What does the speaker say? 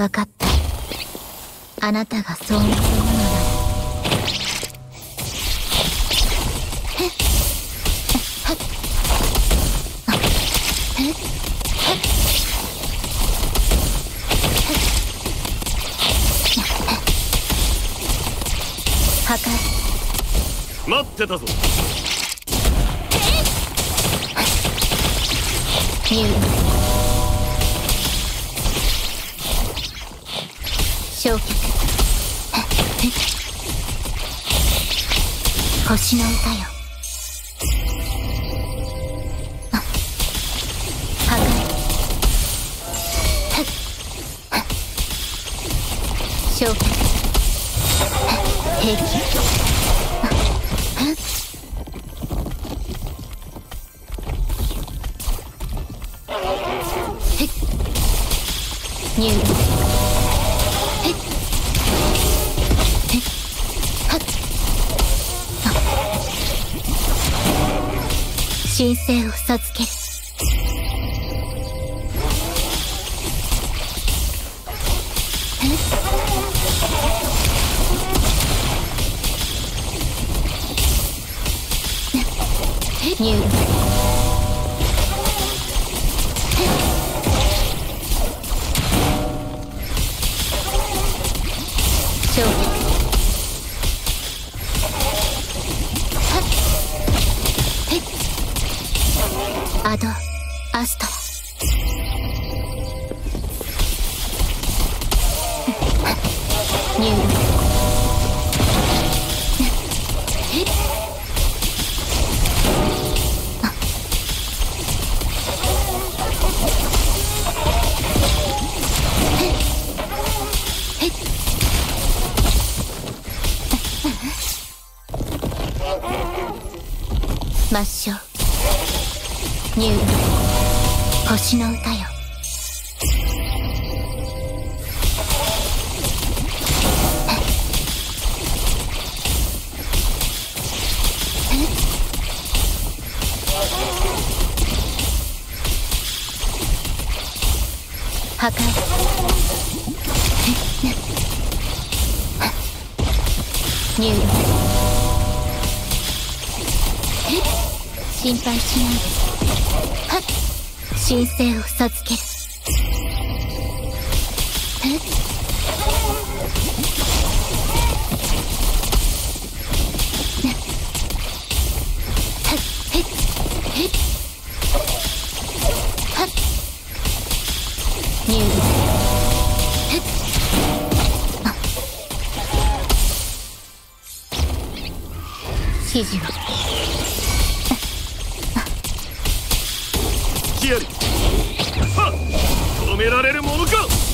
分かった。あなたがそう望むのなら破壊待ってたぞ入焼却星の歌よ破壊焼却平気入力神聖を授ける入勝負アドアスト。ニュー抹消入星の歌よ。破壊。入心配しない。ではっ。神聖を授けるえはっ。へっ。へっ。はっ。入へっ。あ指示はヒアリはっ。止められるものか。